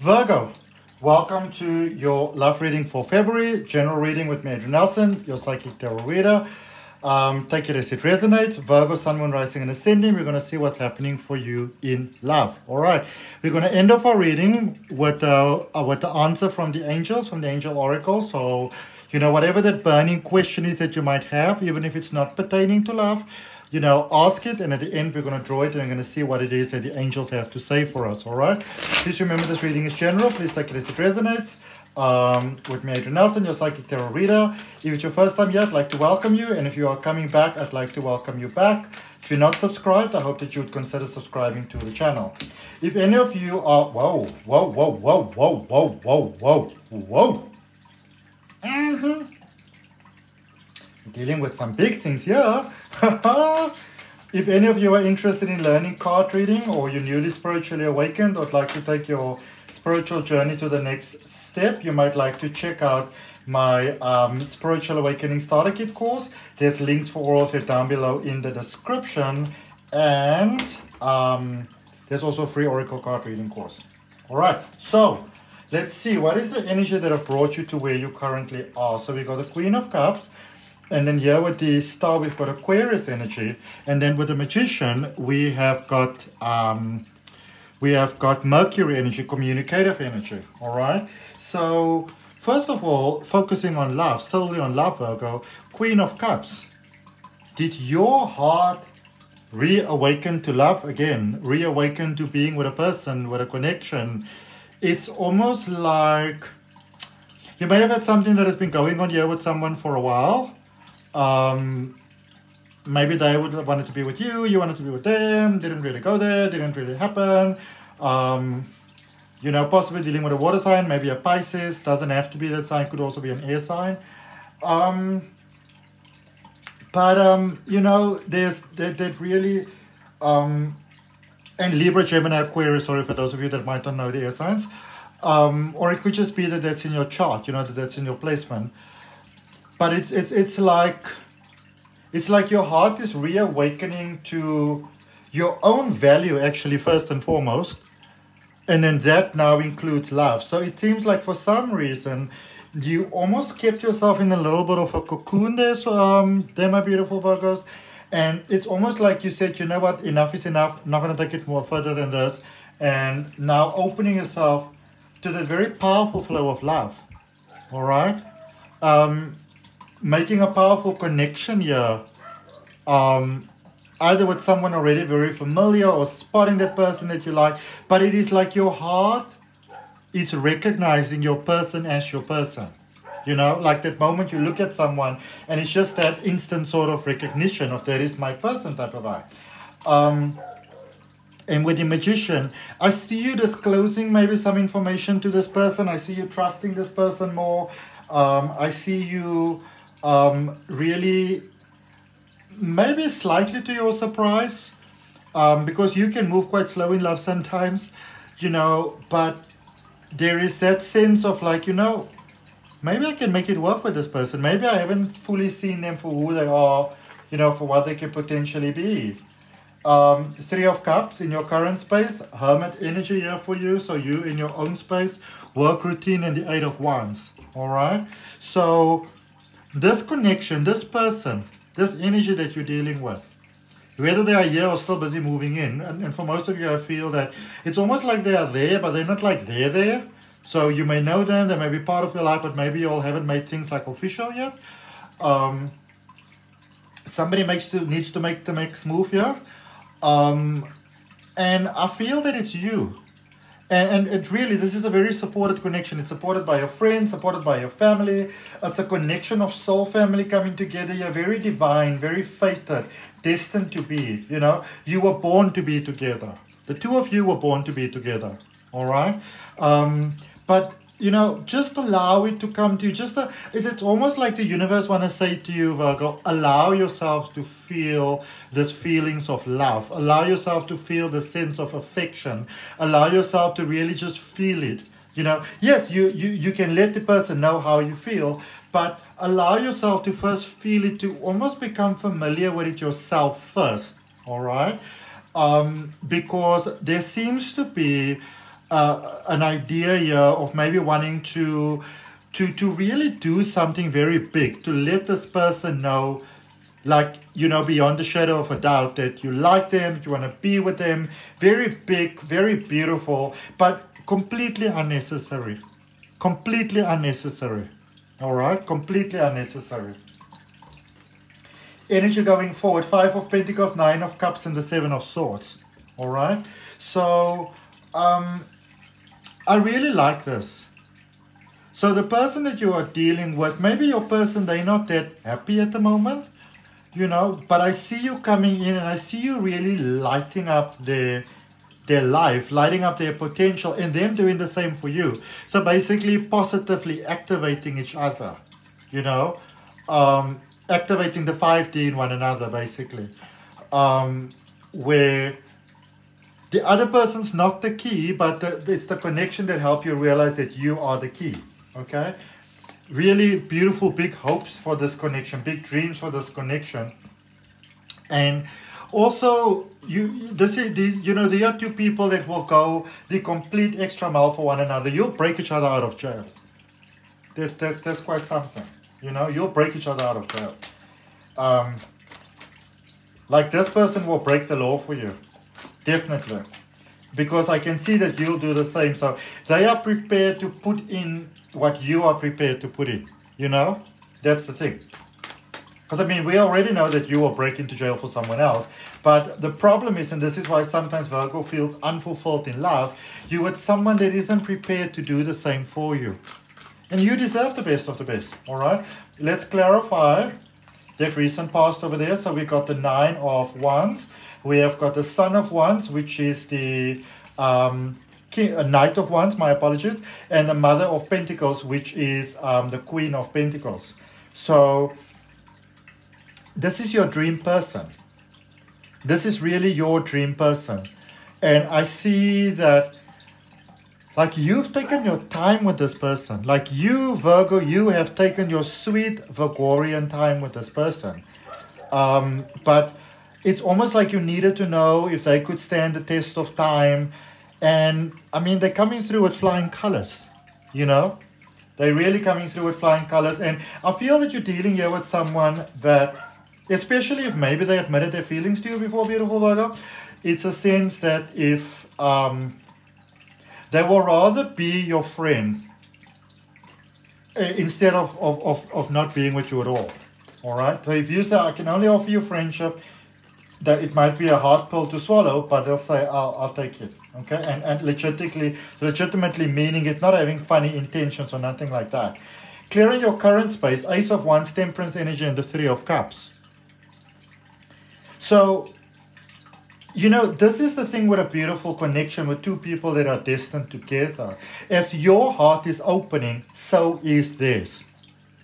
Virgo, welcome to your love reading for February, general reading with me, Nelson, your psychic tarot reader. Um, take it as it resonates. Virgo, Sun, Moon, Rising, and Ascending. We're going to see what's happening for you in love. All right. We're going to end off our reading with, uh, uh, with the answer from the angels, from the angel oracle. So, you know, whatever that burning question is that you might have, even if it's not pertaining to love, you know, ask it, and at the end, we're going to draw it and we're going to see what it is that the angels have to say for us, all right? Please remember this reading is general. Please take it as it resonates. Um, with me, Adrian Nelson, your psychic tarot reader. If it's your first time here, I'd like to welcome you, and if you are coming back, I'd like to welcome you back. If you're not subscribed, I hope that you would consider subscribing to the channel. If any of you are, whoa, whoa, whoa, whoa, whoa, whoa, whoa, whoa, whoa. Mm-hmm dealing with some big things here. if any of you are interested in learning card reading or you're newly spiritually awakened or would like to take your spiritual journey to the next step, you might like to check out my um, Spiritual Awakening Starter Kit course. There's links for all of it down below in the description. And um, there's also a free Oracle card reading course. All right, so let's see. What is the energy that have brought you to where you currently are? So we got the Queen of Cups. And then here with the star, we've got Aquarius energy. And then with the magician, we have got um, we have got Mercury energy, communicative energy. All right. So first of all, focusing on love, solely on love, Virgo, Queen of Cups. Did your heart reawaken to love again? Reawaken to being with a person, with a connection? It's almost like you may have had something that has been going on here with someone for a while um, maybe they would wanted to be with you, you wanted to be with them, didn't really go there, didn't really happen. Um, you know, possibly dealing with a water sign, maybe a Pisces, doesn't have to be that sign, could also be an air sign. Um, but, um, you know, there's that, that really, um, and Libra, Gemini, Aquarius, sorry for those of you that might not know the air signs. Um, or it could just be that that's in your chart, you know, that that's in your placement but it's it's it's like it's like your heart is reawakening to your own value actually first and foremost. And then that now includes love. So it seems like for some reason you almost kept yourself in a little bit of a cocoon there so um there my beautiful virgos and it's almost like you said you know what? Enough is enough. I'm not going to take it more further than this. And now opening yourself to the very powerful flow of love. All right? Um making a powerful connection here. Um, either with someone already very familiar or spotting that person that you like, but it is like your heart is recognizing your person as your person. You know, like that moment you look at someone and it's just that instant sort of recognition of that is my person type of guy. Um, and with the magician, I see you disclosing maybe some information to this person. I see you trusting this person more. Um, I see you um, really, maybe slightly to your surprise, um, because you can move quite slow in love sometimes, you know, but there is that sense of like, you know, maybe I can make it work with this person. Maybe I haven't fully seen them for who they are, you know, for what they can potentially be. Um, three of Cups in your current space, Hermit energy here for you. So you in your own space, work routine, and the Eight of Wands. All right. So this connection, this person, this energy that you're dealing with, whether they are here or still busy moving in, and, and for most of you, I feel that it's almost like they are there, but they're not like they're there. So you may know them, they may be part of your life, but maybe you all haven't made things like official yet. Um, somebody makes to needs to make the next move here. Um, and I feel that it's you. And, and it really, this is a very supported connection. It's supported by your friends, supported by your family. It's a connection of soul family coming together. You're very divine, very fated, destined to be. You know, you were born to be together. The two of you were born to be together. All right. Um, but you know, just allow it to come to you. Just a, it's, it's almost like the universe want to say to you, Virgo, allow yourself to feel this feelings of love. Allow yourself to feel the sense of affection. Allow yourself to really just feel it. You know, yes, you, you, you can let the person know how you feel, but allow yourself to first feel it, to almost become familiar with it yourself first. All right? Um, because there seems to be uh, an idea here of maybe wanting to to to really do something very big to let this person know like you know beyond the shadow of a doubt that you like them you want to be with them. Very big very beautiful but completely unnecessary. Completely unnecessary. All right? Completely unnecessary. Energy going forward. Five of pentacles nine of cups and the seven of swords. All right? So um i really like this. So the person that you are dealing with maybe your person they're not that happy at the moment you know but i see you coming in and i see you really lighting up their their life lighting up their potential and them doing the same for you. So basically positively activating each other you know um, activating the 5d in one another basically. Um, where the other person's not the key but the, it's the connection that help you realize that you are the key okay? Really beautiful big hopes for this connection big dreams for this connection. And also you this is these you know there are two people that will go the complete extra mile for one another. You'll break each other out of jail. That's that's that's quite something you know? You'll break each other out of jail. Um like this person will break the law for you definitely because i can see that you'll do the same so they are prepared to put in what you are prepared to put in. You know? That's the thing. Because I mean, we already know that you will break into jail for someone else. But the problem is, and this is why sometimes Virgo feels unfulfilled in love, you with someone that isn't prepared to do the same for you. And you deserve the best of the best. All right? Let's clarify recent past over there. So we got the Nine of Wands. We have got the Son of Wands, which is the um, King, a Knight of Wands, my apologies, and the Mother of Pentacles, which is um, the Queen of Pentacles. So this is your dream person. This is really your dream person. And I see that like you've taken your time with this person. Like you, Virgo, you have taken your sweet Virgorian time with this person. Um, but it's almost like you needed to know if they could stand the test of time and I mean, they're coming through with flying colors, you know? They're really coming through with flying colors. And I feel that you're dealing here with someone that, especially if maybe they admitted their feelings to you before, beautiful Virgo, it's a sense that if um, they will rather be your friend eh, instead of, of, of, of not being with you at all. All right. So if you say, I can only offer you friendship, that it might be a hard pill to swallow, but they'll say, I'll, I'll take it. Okay, and, and legitimately, legitimately meaning it, not having funny intentions or nothing like that. Clearing your current space, Ace of Wands, Temperance energy, and the Three of Cups. So, you know, this is the thing with a beautiful connection with two people that are destined together. As your heart is opening, so is this.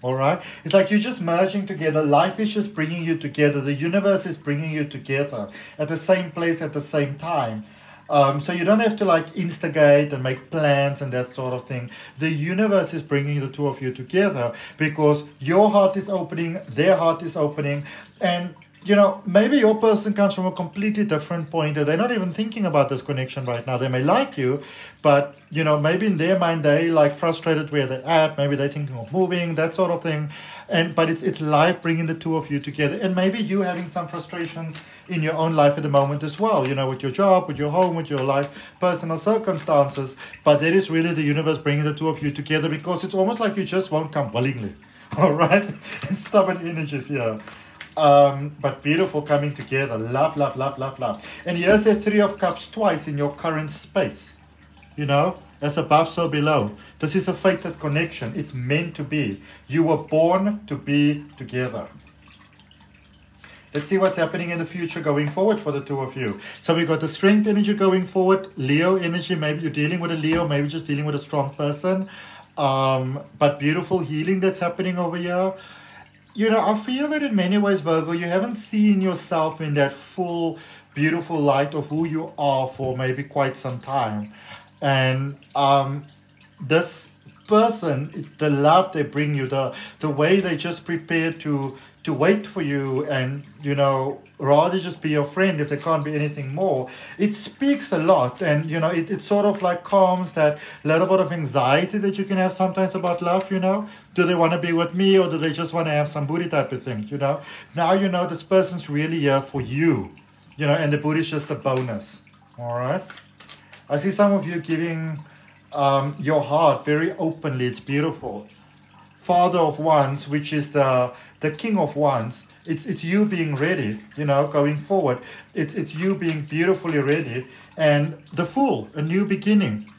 All right? It's like you're just merging together. Life is just bringing you together. The universe is bringing you together at the same place at the same time. Um, so you don't have to like instigate and make plans and that sort of thing. The universe is bringing the two of you together because your heart is opening, their heart is opening, and you know, maybe your person comes from a completely different point that they're not even thinking about this connection right now. They may like you, but you know, maybe in their mind they like frustrated where they're at. Maybe they're thinking of moving, that sort of thing. And but it's it's life bringing the two of you together, and maybe you having some frustrations in your own life at the moment as well. You know, with your job, with your home, with your life, personal circumstances. But that is really the universe bringing the two of you together because it's almost like you just won't come willingly. All right, stubborn energies here. Um, but beautiful coming together. Love, love, love, love, love. And here's the Three of Cups twice in your current space. You know, as above, so below. This is a fated connection. It's meant to be. You were born to be together. Let's see what's happening in the future going forward for the two of you. So we've got the strength energy going forward, Leo energy. Maybe you're dealing with a Leo, maybe just dealing with a strong person. Um, but beautiful healing that's happening over here you know, I feel that in many ways, Virgo, you haven't seen yourself in that full, beautiful light of who you are for maybe quite some time. And um, this person, it's the love they bring you, the the way they just prepare to to wait for you and you know rather just be your friend if there can't be anything more. It speaks a lot and you know it, it sort of like calms that little bit of anxiety that you can have sometimes about love you know. Do they want to be with me or do they just want to have some booty type of thing you know? Now you know this person's really here for you you know and the booty is just a bonus all right? I see some of you giving um, your heart very openly it's beautiful father of wands, which is the the king of wands. It's it's you being ready, you know, going forward. It's it's you being beautifully ready, and the fool, a new beginning.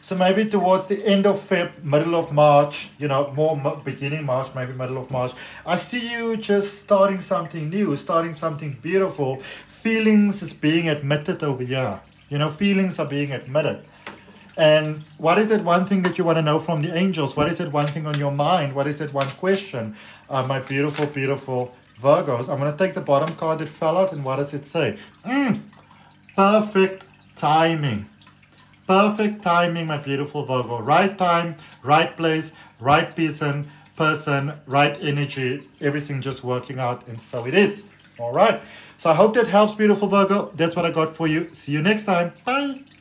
So maybe towards the end of Feb, middle of March, you know, more beginning March, maybe middle of March, I see you just starting something new, starting something beautiful. Feelings is being admitted over here. You know, feelings are being admitted and what is it one thing that you want to know from the angels? What is it one thing on your mind? What is it one question? Uh, my beautiful, beautiful Virgos. I'm going to take the bottom card that fell out and what does it say? Mm, perfect timing. Perfect timing, my beautiful Virgo. Right time, right place, right person, person, right energy. Everything just working out and so it is. All right. So I hope that helps, beautiful Virgo. That's what I got for you. See you next time. Bye.